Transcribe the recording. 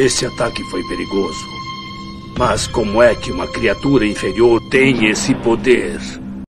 Esse ataque foi perigoso. Mas como é que uma criatura inferior tem esse poder?